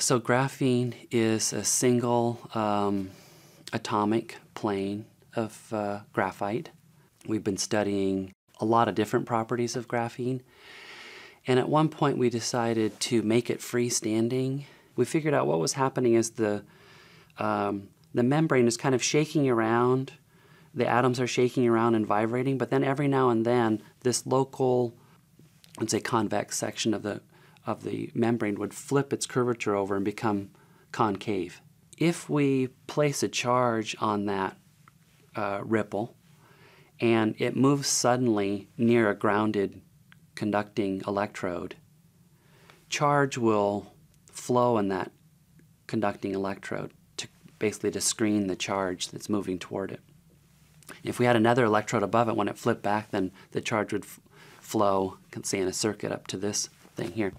So, graphene is a single um, atomic plane of uh, graphite. We've been studying a lot of different properties of graphene. And at one point, we decided to make it freestanding. We figured out what was happening is the, um, the membrane is kind of shaking around, the atoms are shaking around and vibrating, but then every now and then, this local, let's say, convex section of the of the membrane would flip its curvature over and become concave. If we place a charge on that uh, ripple and it moves suddenly near a grounded conducting electrode, charge will flow in that conducting electrode to basically to screen the charge that's moving toward it. If we had another electrode above it, when it flipped back, then the charge would flow, can say in a circuit up to this thing here.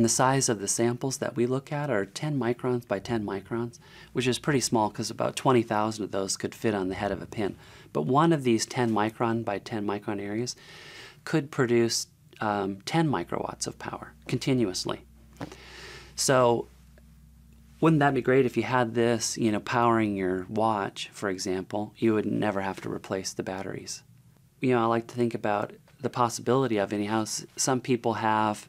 And the size of the samples that we look at are 10 microns by 10 microns, which is pretty small because about 20,000 of those could fit on the head of a pin. But one of these 10 micron by 10 micron areas could produce um, 10 microwatts of power continuously. So wouldn't that be great if you had this, you know, powering your watch, for example, you would never have to replace the batteries. You know, I like to think about the possibility of anyhow. Some people have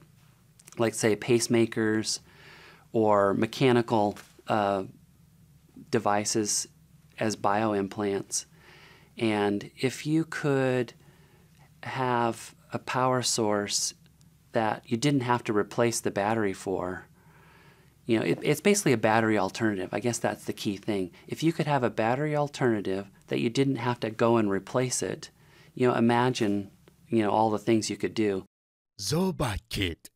like say pacemakers or mechanical uh, devices as bioimplants. And if you could have a power source that you didn't have to replace the battery for, you know, it, it's basically a battery alternative. I guess that's the key thing. If you could have a battery alternative that you didn't have to go and replace it, you know, imagine, you know, all the things you could do. Zoba Kit